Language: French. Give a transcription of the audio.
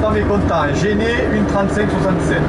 Pas mécontent, hein. gêné, une 35-67.